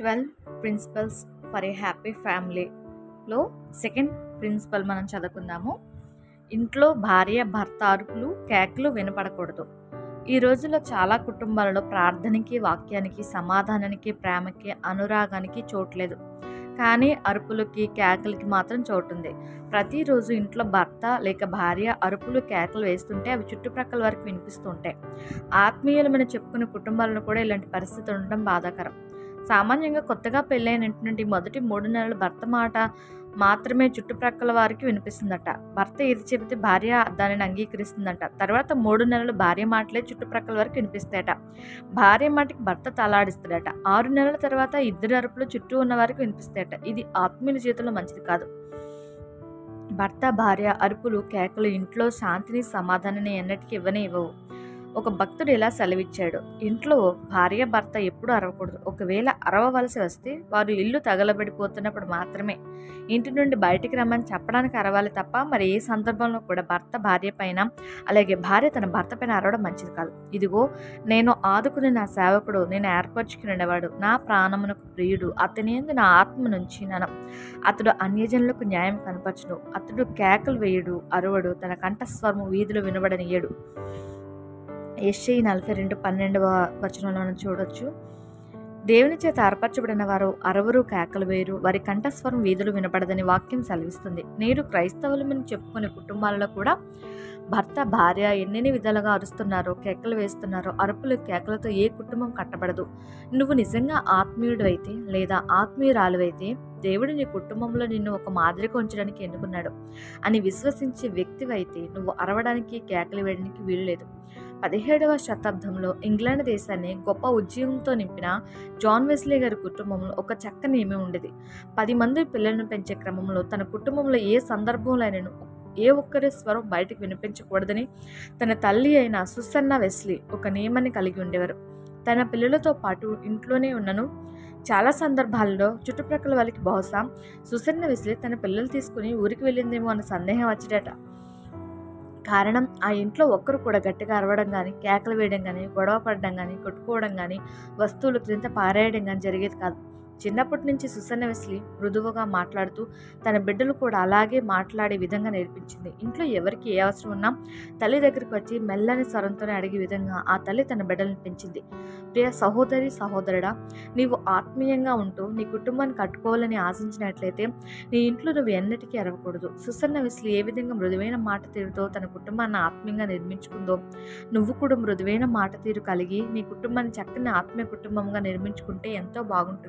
Twelve principles for a happy ఫ్యామిలీలో second principle మనం చదువుకుందాము. ఇంట్లో భార్య భర్త అరుపులు కేకలు వినపడకూడదు. ఈ రోజుల్లో చాలా కుటుంబాలలో ప్రార్థనకి వాక్యానికి సమాధానానికి ప్రేమకి అనురాగానికి చోట్లేదు కానీ అరుపులకి కేకలకి మాత్రం చోటుంది. ప్రతిరోజు ఇంట్లో భర్త లేక భార్య అరుపులు కేకలు వేస్తుంటే అవి చుట్టుప్రక్కల వరకు వినిపిస్తుంటాయి ఆత్మీయులమైన చెప్పుకునే కుటుంబాలను కూడా ఇలాంటి పరిస్థితి ఉండడం బాధాకరం. సామాన్యంగా కొత్తగా పెళ్ళైనటువంటి మొదటి మూడు నెలలు భర్త మాట మాత్రమే చుట్టుప్రక్కల వారికి వినిపిస్తుందట. భర్త ఏది చెబితే భార్య దానిని అంగీకరిస్తుందట. తర్వాత మూడు నెలలు భార్య మాటలే చుట్టుప్రక్కల వరకు వినిపిస్తాయట. భార్య మాటకి భర్త తలాడిస్తాడట. ఆరు నెలల తర్వాత ఇద్దరు అరుపులు చుట్టూ ఉన్న వారికి వినిపిస్తాయట. ఇది ఆత్మీయుల జీవితంలో మంచిది కాదు. భర్త భార్య అరుపులు కేకలు ఇంట్లో శాంతిని సమాధానాన్ని ఎన్నటికీ ఇవ్వనే ఇవ్వవు. ఒక భక్తుడు ఇలా సెలవిచ్చాడు. ఇంట్లో భార్య భర్త ఎప్పుడూ అరవకూడదు. ఒకవేళ అరవవలసి వస్తే వారు ఇల్లు తగలబడిపోతున్నప్పుడు మాత్రమే. ఇంటి నుండి బయటికి రమ్మని చెప్పడానికి అరవాలి తప్ప మరి ఏ సందర్భంలో కూడా భర్త భార్య పైన అలాగే భార్య తన భర్త పైన అరవడం మంచిది కాదు. ఇదిగో నేను ఆదుకుని నా సేవకుడు నేను ఏర్పరచుకునేవాడు నా ప్రాణమునకు ప్రియుడు. అతని ఎందు నా ఆత్మ నుంచి నన. అతడు అన్యజనులకు న్యాయం కనపరచును. అతడు కేకలు వేయుడు అరువడు. తన కంఠస్వరము వీధిలో వినబడనియడు. ఎస్ఐ నలభై రెండు పన్నెండవ వచనంలో మనం చూడొచ్చు. దేవుని చేత ఏర్పరచబడిన వారు అరవరు కేకలు వేరు వారి కంఠస్వరం వీధులు వినపడదని వాక్యం సెలవిస్తుంది. నేడు క్రైస్తవులమని చెప్పుకునే కుటుంబాలలో కూడా భర్త భార్య ఎన్నెన్ని విధాలుగా అరుస్తున్నారో కేకలు వేస్తున్నారో అరుపులు కేకలతో ఏ కుటుంబం కట్టబడదు. నువ్వు నిజంగా ఆత్మీయుడు అయితే లేదా ఆత్మీయురాలు అయితే దేవుడు నీ కుటుంబంలో నిన్ను ఒక మాదిరిగా ఉంచడానికి ఎన్నుకున్నాడు. అని విశ్వసించే వ్యక్తివైతే నువ్వు అరవడానికి కేకలు వేయడానికి వీలు లేదు. పదిహేడవ శతాబ్దంలో ఇంగ్లాండ్ దేశాన్ని గొప్ప ఉద్యమంతో నింపిన జాన్ వెస్లీ గారి కుటుంబంలో ఒక చక్కని ఏమి ఉండేది. పది మంది పిల్లలను పెంచే క్రమంలో తన కుటుంబంలో ఏ సందర్భంలోనైనా ఏ ఒక్కరి స్వరం బయటకు వినిపించకూడదని తన తల్లి అయిన సుసన్న వెస్లీ ఒక నియమాన్ని కలిగి ఉండేవారు. తన పిల్లలతో పాటు ఇంట్లోనే ఉన్నను. చాలా సందర్భాల్లో చుట్టుప్రక్కల వాళ్ళకి బహుశా సుసన్న వెస్లీ తన పిల్లలు తీసుకుని ఊరికి వెళ్ళిందేమో అన్న సందేహం వచ్చేటట కారణం ఆ ఇంట్లో ఒక్కరు కూడా గట్టిగా అరవడం కానీ కేకలు వేయడం కానీ గొడవ పడడం కానీ కొట్టుకోవడం కానీ వస్తువులు క్రింద పారేయడం కానీ జరిగేది కాదు. చిన్నప్పటి నుంచి సుసన్న వెస్లీ మృదువుగా మాట్లాడుతూ తన బిడ్డలు కూడా అలాగే మాట్లాడే విధంగా నేర్పించింది. ఇంట్లో ఎవరికి ఏ అవసరం ఉన్నా తల్లి దగ్గరికి వచ్చి మెల్లని స్వరంతోనే అడిగే విధంగా ఆ తల్లి తన బిడ్డలను పెంచింది. ప్రియ సహోదరి సహోదరుడా నీవు ఆత్మీయంగా ఉంటూ నీ కుటుంబాన్ని కట్టుకోవాలని ఆశించినట్లయితే నీ ఇంట్లో నువ్వు ఎన్నటికీ అరవకూడదు. సుసన్న వెస్లీ ఏ విధంగా మృదువైన మాట తీరుతో తన కుటుంబాన్ని ఆత్మీయంగా నిర్మించుకుందో నువ్వు కూడా మృదువైన మాట తీరు కలిగి నీ కుటుంబాన్ని చక్కని ఆత్మీయ కుటుంబంగా నిర్మించుకుంటే ఎంతో బాగుంటుంది.